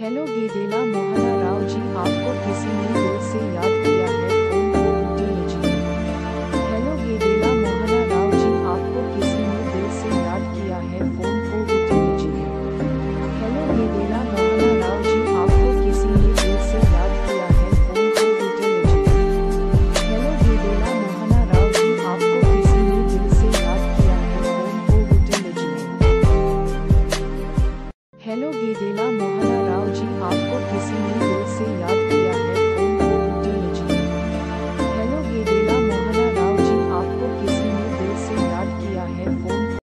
hello Gedela Mohana Rao ji आपको hello Gedela Mohana Rao ji आपको